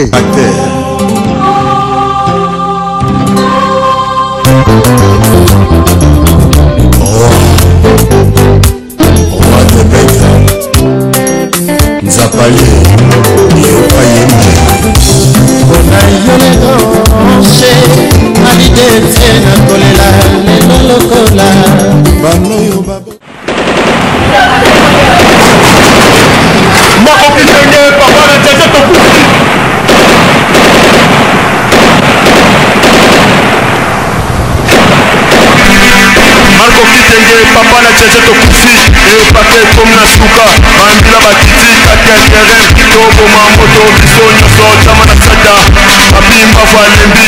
acteur roi de bec nzapali yoka yembe mpona yo ledoche alidete nakolela ndenge papa na cheche tokufi epake ekomi na suka bambila batiti kaka terrain toboma moto biso nyonso tama na sata babimba valembi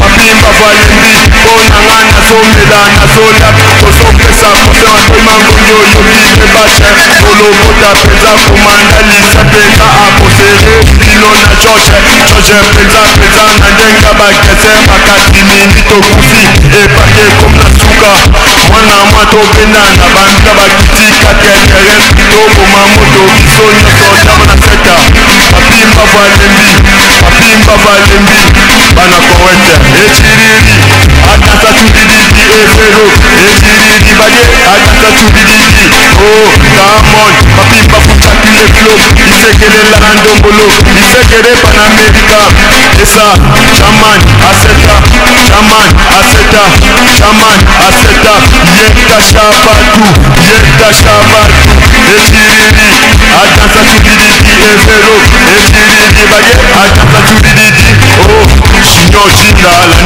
babimba valembi mpo nanga nazomela nazola tozopesa confiance emangongi oyoki mpe base kolokota mpenza komanda lisa mpenza akosere kilo na george george mpenza mpenza na ndenga bakese makati mingi tokufi epake ekomi na suka nangama tobenda na banda bakiti kati ya terrain toboma moto biso nyonso ntango na seta papimba valembi papimba valembi bana kowete eciriri atasa tudididi efero eciriri baye atasa tudididi o oh, kamon papimba futakile flo isekelelaka ndongolo isekele panamerika esa chaman aseta shaman aseta shaman aseta yenta shabatu yenta shabatu ekiriri adansa tubididi efero ekiriri baye adansa tubididi oh sinyo shinala.